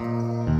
Música